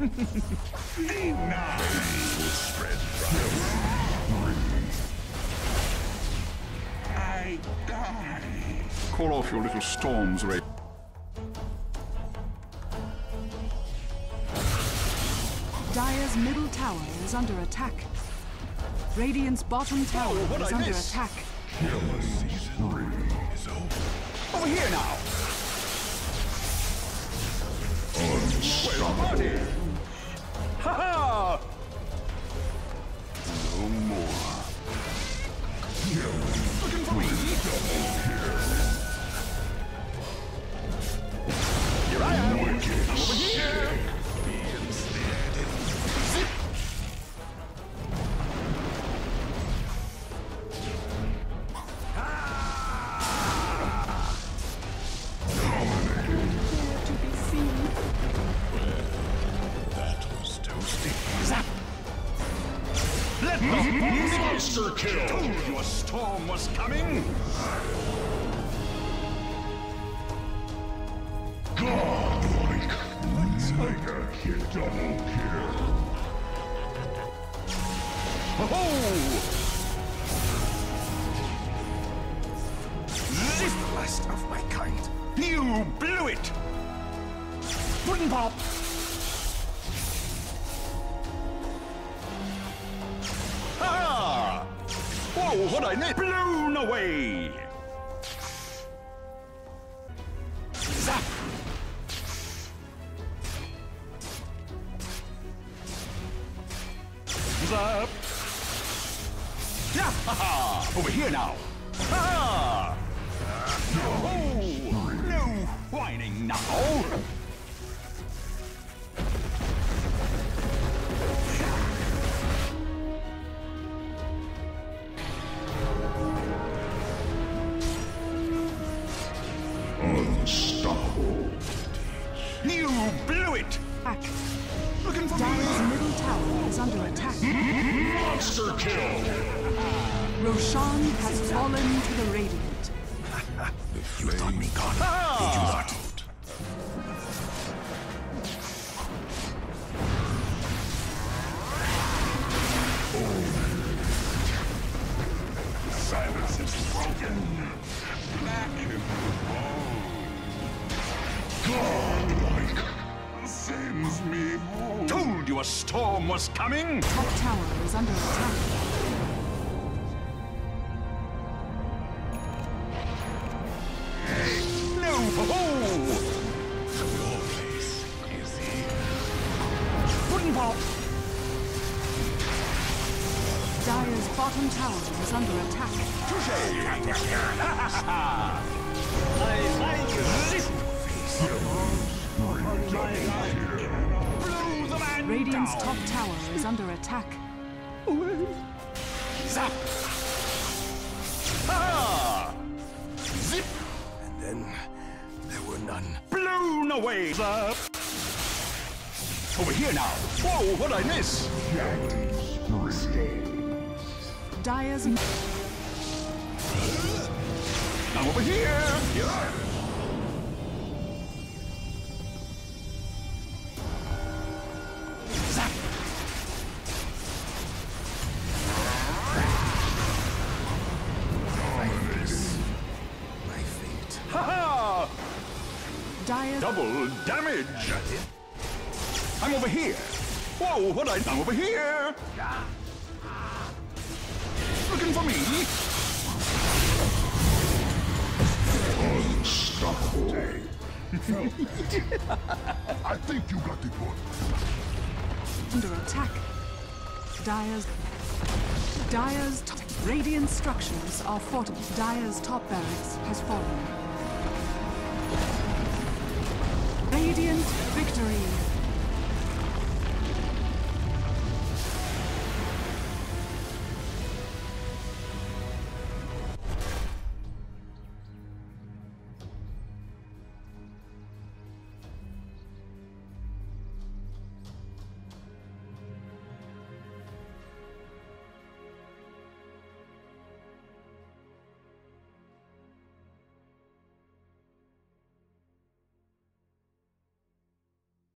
I die. Call off your little storms, Ray. Dire's middle tower is under attack. Radiant's bottom tower Oh, is I under miss? attack. Over here now! Monster kill! Told you a storm was coming! Godlike. Mega hit double kill. Ho-ho! This last of my kind. You blew it! Puddin' pop! Whoa, what I need? Blown away! Zap! Zap! Yeah, ha! Over here now! Ha ha! Oh, no whining now! You blew it! Attack. Looking for Dire's me? middle tower is under attack. Monster kill. Roshan has fallen to the Radiant. You thought me gone. Did you not? Told a storm was coming! Top tower is under attack. No! Ho-ho! Your place is here. Puddin' pop! Dire's bottom tower is under attack. I like this! Blow Radiant's down! top tower is under attack. Zap! Ha! Zip! And then there were none. Blown away! Zap! Over here now! Whoa, what'd I miss? Dire's I'm over here! Zap! Dire's Double damage! I'm over here! Whoa, what I... I'm over here! Looking for me? Unstoppable. I think you got the point. under attack. Dire's... T- radiant structures are fortified. Dire's top barracks has fallen. Radiant victory.